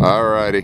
All righty.